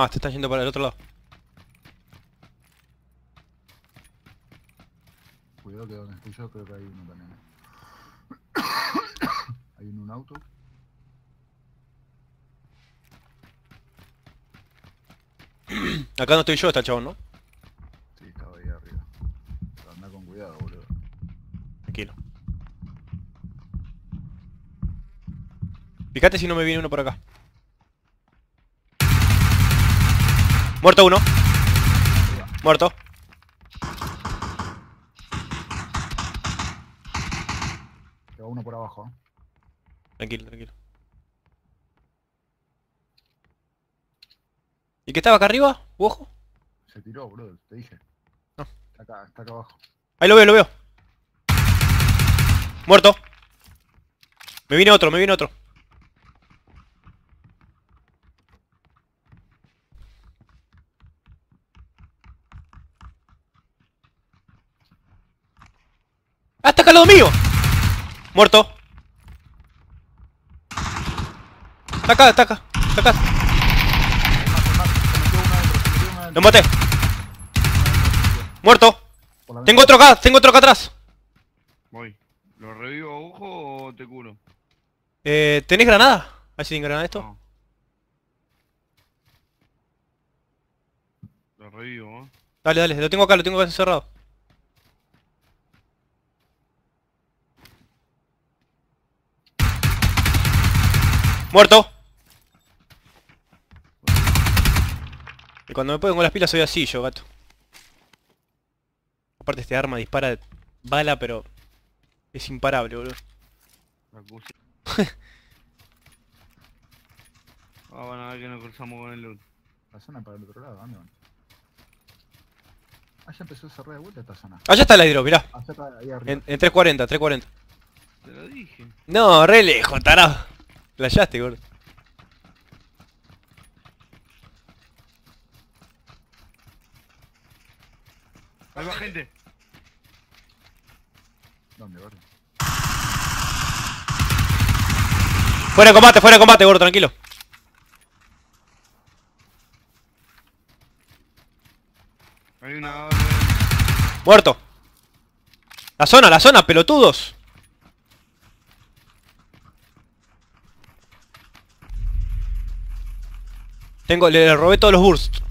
Ah, te están yendo para el otro lado. Cuidado que donde estoy yo creo que hay uno también. hay uno en un auto. Acá no estoy yo, está el chabón, ¿no? Sí, estaba ahí arriba. Pero anda con cuidado, boludo. Tranquilo. Fíjate si no me viene uno por acá. Muerto uno. Muerto. Queda uno por abajo. ¿eh? Tranquilo, tranquilo. ¿Y qué estaba acá arriba? ¿Ojo? Se tiró, boludo, te dije. No. Está acá, está acá abajo. Ahí lo veo, lo veo. Muerto. Me viene otro, me viene otro. Acá al lado mío! Muerto. Está acá, está acá, está acá. Lo maté. Muerto. Tengo otro acá, tengo otro acá atrás. Voy. ¿Lo revivo a ojo o te curo? Eh, ¿tenés granada? A ver si granada esto. No. Lo revivo, ¿eh? Dale, dale, lo tengo acá, lo tengo acá encerrado. Muerto. Y cuando me pongo las pilas soy así yo, gato. Aparte este arma dispara bala, pero es imparable, boludo. Ah, bueno, a ver que nos cruzamos con el loot. La zona para el otro lado, ¿dónde van? Ah, ya empezó a cerrar de vuelta esta zona. Allá está el hidro, mirá. Allá está, ahí arriba. En, en 340, 340. Te lo dije. No, re lejos, tarado. Playaste, gordo. Ahí va gente. ¿Dónde, gordo? Fuera de combate, fuera de combate, gordo, tranquilo. Hay una... Muerto. La zona, la zona, pelotudos. Tengo, le, robé todos los bursts.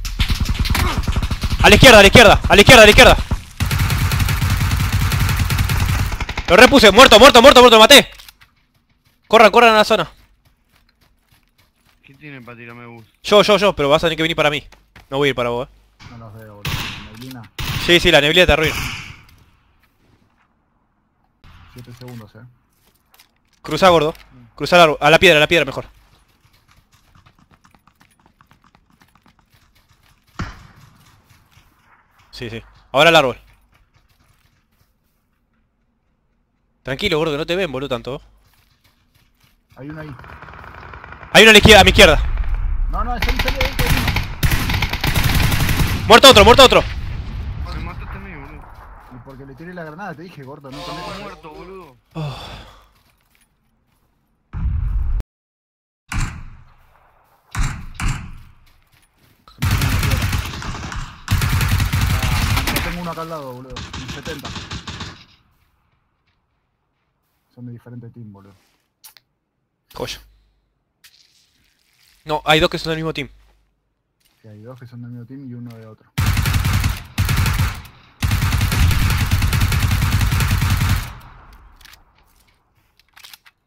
A la izquierda, a la izquierda, a la izquierda, a la izquierda. Lo repuse, muerto, muerto, muerto, muerto, lo maté. Corran, corran a la zona. ¿Quién tiene para tirarme bus? Yo, yo, yo, pero vas a tener que venir para mí. No voy a ir para vos, eh. No los veo, boludo. Neblina. Sí, sí, la neblina te arruina. 7 segundos, eh. Cruza, gordo. Cruza al árbol. A la piedra, a la piedra mejor. Sí, sí. Ahora al árbol. Tranquilo, gordo, no te ven, boludo, tanto. Hay uno ahí. Hay uno a la izquierda, a mi izquierda. No, no, está ahí, está ahí, está ahí. Muerto otro, muerto otro. Me mataste a mí, boludo. Y porque le tiré la granada, te dije, gordo, no te Estamos metas. muerto, boludo. Yo tengo uno acá al lado, boludo. Un 70. Son de diferente team, boludo. Joya. No, hay dos que son del mismo team. Sí, hay dos que son del mismo team y uno de otro.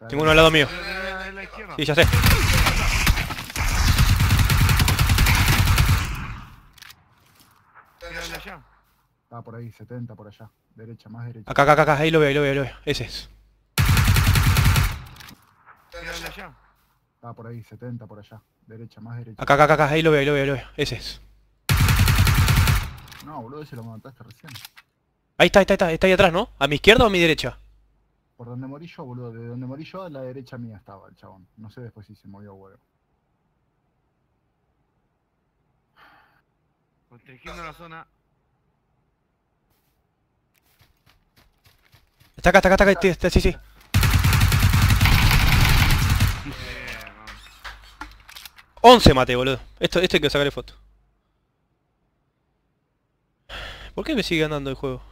Tengo uno al lado mío. Sí, ya sé. Tírale allá. Estaba por ahí, 70 por allá. Derecha, más derecha. Acá, acá, acá, ahí lo veo, ahí lo veo, ahí lo veo. Ese es. Allá. Estaba por ahí, 70 por allá. Derecha, más derecha. Acá, acá, acá, ahí lo veo, ahí lo veo, ahí lo veo. Ese es. No, boludo, ese lo mataste recién. Ahí está, ahí está, ahí está, está ahí atrás, ¿no? ¿A mi izquierda o a mi derecha? Por donde morí yo, boludo. De donde morí yo, a la derecha mía estaba el chabón. No sé después si se movió, huevo. Protegiendo la zona. Está acá, está acá, está acá, está- está- sí, sí. Bien, vamos. 11 maté, boludo. Esto, esto hay que sacarle foto. ¿Por qué me sigue ganando el juego?